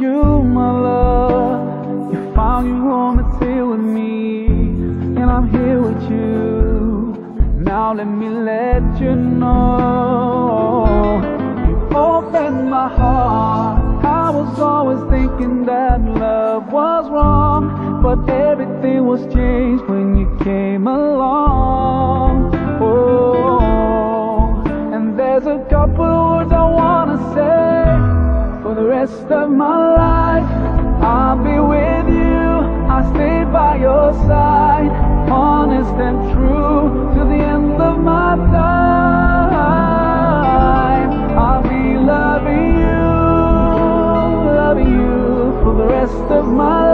you, my love. You found your to here with me, and I'm here with you. Now let me let you know. You opened my heart. I was always thinking that love was wrong, but everything was changed when you came along. Rest of my life. I'll be with you. I'll stay by your side, honest and true to the end of my time. I'll be loving you, loving you for the rest of my life,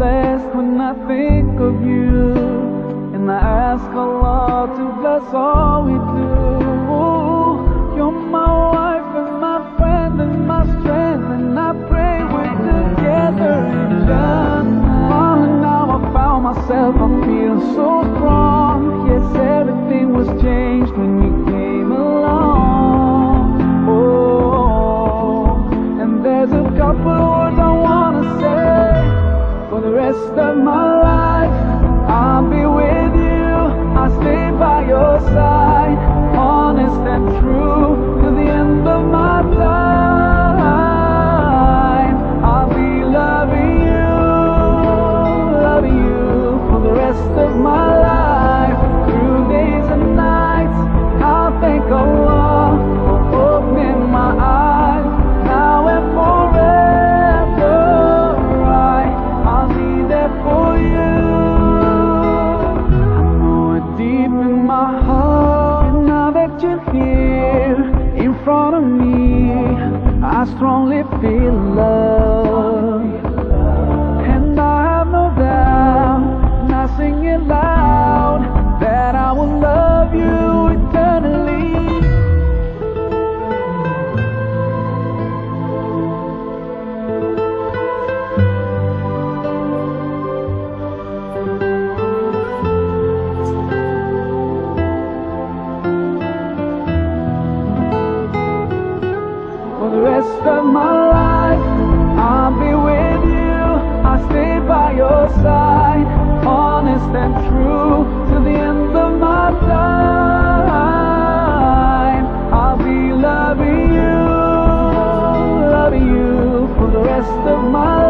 blessed when I think of you. And I ask Allah to bless all we do. The I strongly feel love. And I have no doubt, and I sing it loud, that I will love you For the rest of my life, I'll be with you. I'll stay by your side, honest and true to the end of my time. I'll be loving you, loving you for the rest of my